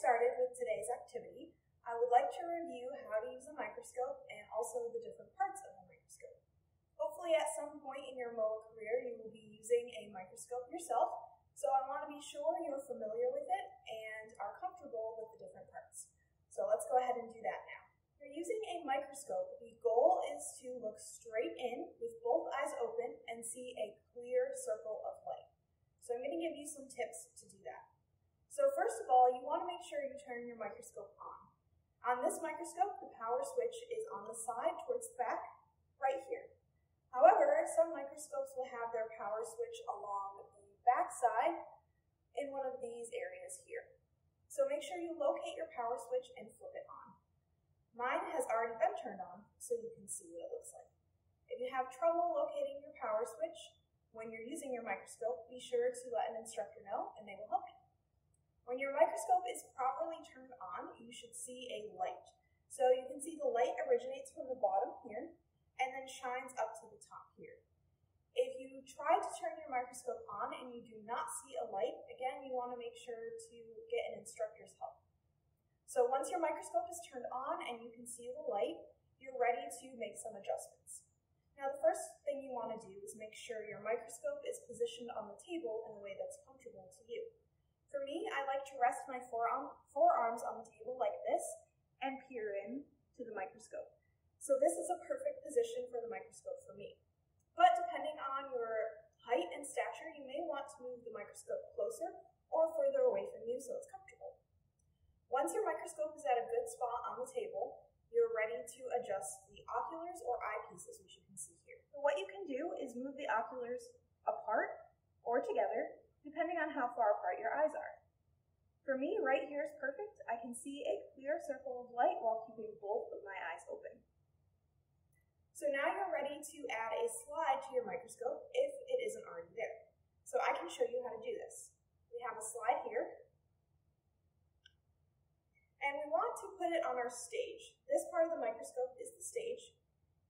started with today's activity, I would like to review how to use a microscope and also the different parts of a microscope. Hopefully at some point in your MOA career you will be using a microscope yourself, so I want to be sure you're familiar with it and are comfortable with the different parts. So let's go ahead and do that now. For using a microscope, the goal is to look straight in with both eyes open and see a clear circle of light. So I'm going to give you some tips to do that. So first of all, you want to make sure you turn your microscope on. On this microscope, the power switch is on the side towards the back, right here. However, some microscopes will have their power switch along the back side in one of these areas here. So make sure you locate your power switch and flip it on. Mine has already been turned on, so you can see what it looks like. If you have trouble locating your power switch when you're using your microscope, be sure to let an instructor know and they will help you. When your microscope is properly turned on, you should see a light. So you can see the light originates from the bottom here and then shines up to the top here. If you try to turn your microscope on and you do not see a light, again, you want to make sure to get an instructor's help. So once your microscope is turned on and you can see the light, you're ready to make some adjustments. Now the first thing you want to do is make sure your microscope is positioned on the table in a way that's comfortable to you. For me, I like to rest my forearm, forearms on the table like this and peer in to the microscope. So this is a perfect position for the microscope for me. But depending on your height and stature, you may want to move the microscope closer or further away from you so it's comfortable. Once your microscope is at a good spot on the table, you're ready to adjust the oculars or eyepieces, which you can see here. So what you can do is move the oculars apart or together, depending on how far apart your eyes are. For me, right here is perfect. I can see a clear circle of light while keeping both of my eyes open. So now you're ready to add a slide to your microscope if it isn't already there. So I can show you how to do this. We have a slide here, and we want to put it on our stage. This part of the microscope is the stage,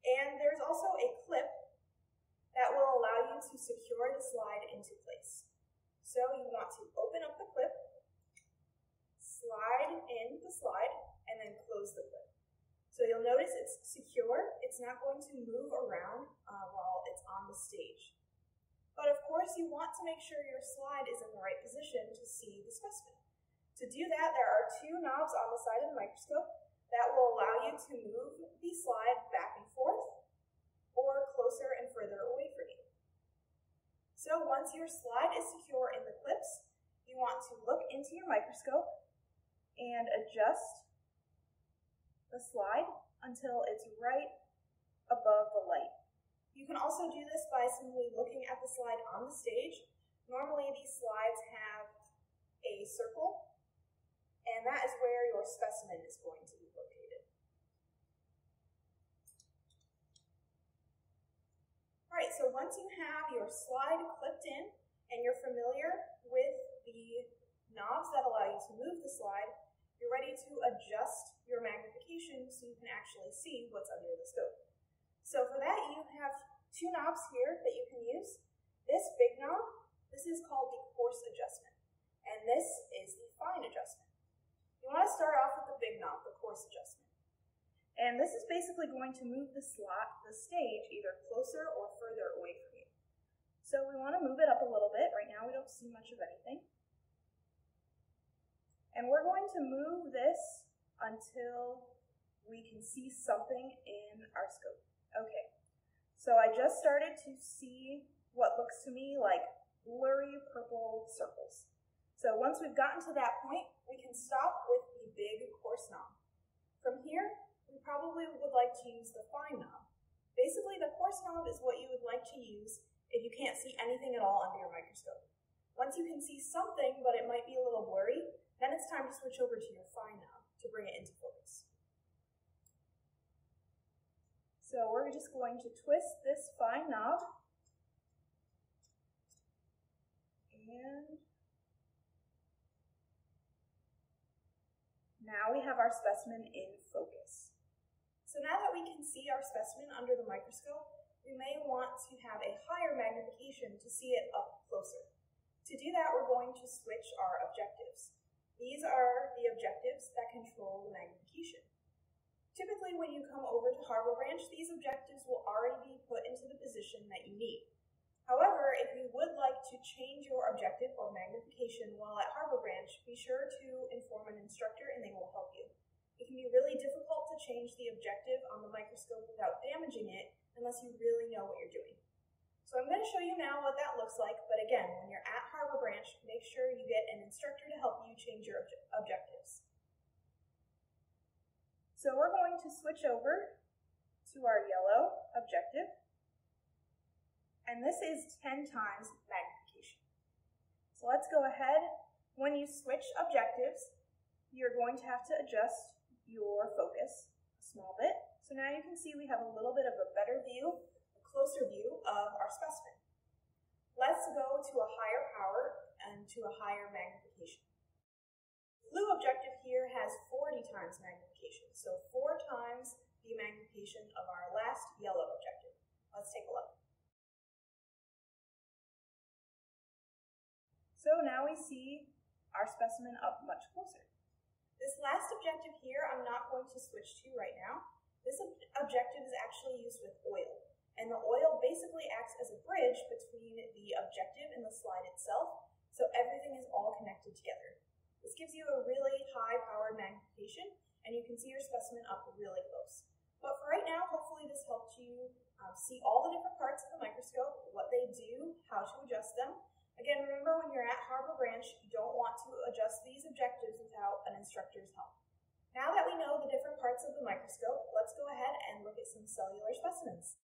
and there's also a clip that will allow you to secure the slide into place. So you want to open up the clip, slide in the slide, and then close the clip. So you'll notice it's secure. It's not going to move around uh, while it's on the stage. But of course, you want to make sure your slide is in the right position to see the specimen. To do that, there are two knobs on the side of the microscope that will allow you to move the slide back and forth or closer and further away. So once your slide is secure in the clips, you want to look into your microscope and adjust the slide until it's right above the light. You can also do this by simply looking at the slide on the stage. Normally these slides have a circle, and that is where your specimen is going to be located. All right, so once you have your slide clipped in and you're familiar with the knobs that allow you to move the slide, you're ready to adjust your magnification so you can actually see what's under the scope. So for that, you have two knobs here that you can use. This big knob, this is called the coarse adjustment, and this is the fine adjustment. You want to start off with the big knob, the coarse adjustment. And this is basically going to move the slot, the stage, either closer or further away from you. To move it up a little bit. Right now we don't see much of anything. And we're going to move this until we can see something in our scope. Okay, so I just started to see what looks to me like blurry purple circles. So once we've gotten to that point, we can stop with the big coarse knob. From here, we probably would like to use the fine knob. Basically, the coarse knob is what you would like to use if you can't see anything at all under your microscope. Once you can see something, but it might be a little blurry, then it's time to switch over to your fine knob to bring it into focus. So we're just going to twist this fine knob and now we have our specimen in focus. So now that we can see our specimen under the microscope, we may want to have a higher magnification to see it up closer. To do that, we're going to switch our objectives. These are the objectives that control the magnification. Typically, when you come over to Harbor Branch, these objectives will already be put into the position that you need. However, if you would like to change your objective or magnification while at Harbor Branch, be sure to inform an instructor and they will help you. It can be really difficult to change the objective on the microscope without damaging it unless you really know what you're doing. So I'm going to show you now what that looks like, but again, when you're at Harbor Branch, make sure you get an instructor to help you change your obje objectives. So we're going to switch over to our yellow objective. And this is 10 times magnification. So let's go ahead. When you switch objectives, you're going to have to adjust your focus a small bit. So now you can see we have a little bit of a better view, a closer view of our specimen. Let's go to a higher power and to a higher magnification. The Blue objective here has 40 times magnification, so four times the magnification of our last yellow objective. Let's take a look. So now we see our specimen up much closer. This last objective here I'm not going to switch to right now. This ob objective is actually used with oil, and the oil basically acts as a bridge between the objective and the slide itself, so everything is all connected together. This gives you a really high-powered magnification, and you can see your specimen up really close. But for right now, hopefully this helped you um, see all the different parts of the microscope, what they do, how to adjust them. Again, remember when you're at Harbor Branch, you don't want to adjust these objectives without an instructor's help. Now that we know the different parts of the microscope, let's go ahead and look at some cellular specimens.